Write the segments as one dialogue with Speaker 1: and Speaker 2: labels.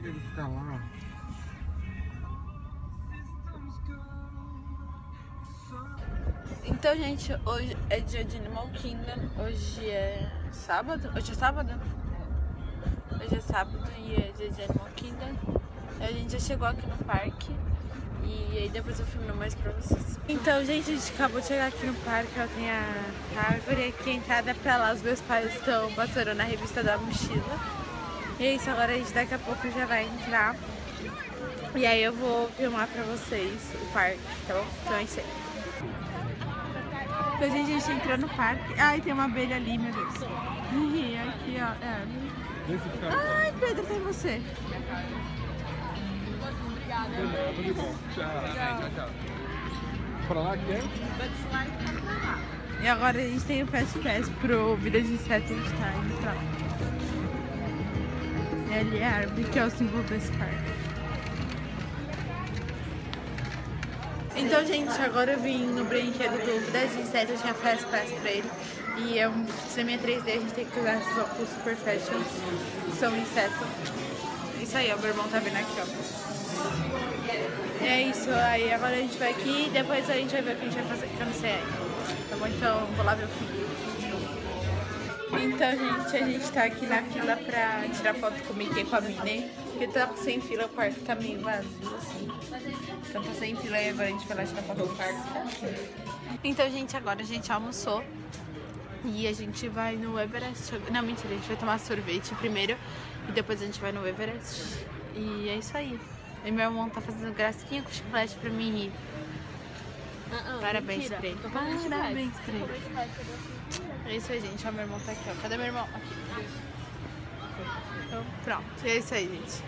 Speaker 1: que ele fica lá?
Speaker 2: Então, gente, hoje é dia de Animal Kingdom. Hoje é sábado. Hoje é sábado? Hoje é sábado e é dia de Animal Kingdom. A gente já chegou aqui no parque. E aí depois eu filmo mais pra vocês. Então, gente, a gente acabou de chegar aqui no parque. Ela tem a árvore aqui, a entrada pra lá. Os meus pais estão passando na revista da mochila. E é isso, agora a gente daqui a pouco já vai entrar. E aí eu vou filmar pra vocês o parque, tá bom? Então é isso aí. Então, gente, a gente entrou no parque. Ai, tem uma abelha ali, meu Deus. E aqui, ó. É. Ai, Pedro, tem você.
Speaker 1: Tudo bom. Tchau. Tchau, tchau. Pra lá que é?
Speaker 2: E agora a gente tem o Fast Pass pro Vida de Inseto, a gente tá indo pra lá. É árvore, que é o símbolo desse parque. Então, gente, agora eu vim no brinquedo do Vida de Inseto, eu tinha Fast Pass pra ele. E é um cinema 3D, a gente tem que usar esses óculos Super Fashions, que são inseto. Isso aí, ó, meu irmão tá vendo aqui, ó. É isso, aí agora a gente vai aqui e depois a gente vai ver o que a gente vai fazer, que eu não sei ainda. Tá bom? Então vou lá ver o filme. Então, gente, a gente tá aqui na fila pra tirar foto com o Mickey e com a Minnie. Porque tá sem fila, o parque tá meio vazio, assim. Então tá sem fila e agora a gente vai lá tirar foto com o parque. Então, gente, agora a gente almoçou. E a gente vai no Everest. Não, mentira, a gente vai tomar sorvete primeiro. E depois a gente vai no Everest. E é isso aí. E meu irmão tá fazendo gracinha com chocolate pra mim rir. Parabéns pra ele. Parabéns pra ele. É isso aí, gente. Ó, meu irmão tá aqui, ó. Cadê meu irmão? Aqui. Então, pronto. E é isso aí, gente.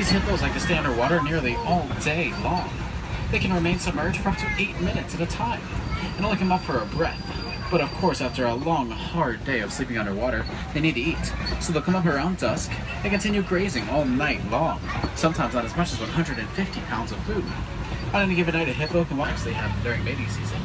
Speaker 3: These hippos like to stay underwater nearly all day long. They can remain submerged for up to 8 minutes at a time and only come up for a breath. But of course, after a long, hard day of sleeping underwater, they need to eat. So they'll come up around dusk and continue grazing all night long, sometimes on as much as 150 pounds of food. On any given night, a hippo can they have during mating season.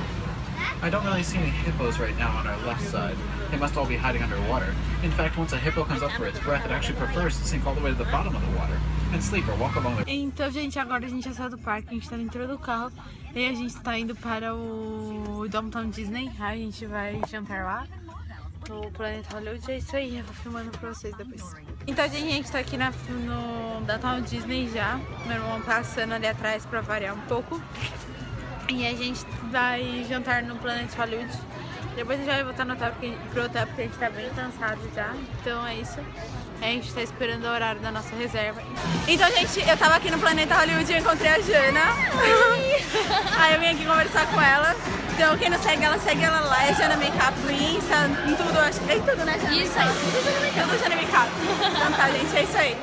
Speaker 3: I don't really see any hippos right now on our left side. They must all be hiding underwater. In fact, once a hippo comes up for its breath, it actually prefers to sink all the way to the bottom of the water and sleep or walk along the
Speaker 2: Então, gente, agora a gente já saiu do parque, a gente tá dentro do carro e a gente tá indo para o Downtown Disney. A gente vai jantar lá no Planeta Hollywood. É isso aí, eu vou filmando pra vocês depois. Então, gente, a gente tá aqui na, no Downtown Disney já. Meu irmão passando ali atrás pra variar um pouco. E a gente vai jantar no Planet Hollywood. Depois a gente vai voltar no hotel porque, pro hotel porque a gente tá bem cansado já. Então é isso. A gente tá esperando o horário da nossa reserva. Então, gente, eu tava aqui no Planeta Hollywood e encontrei a Jana. Aí eu vim aqui conversar com ela. Então, quem não segue ela, segue ela lá. É Jana Makeup no Insta, em tudo, acho que é em tudo, né, Jana?
Speaker 4: Isso aí.
Speaker 2: Tudo Jana Makeup. Então tá, gente, é isso aí.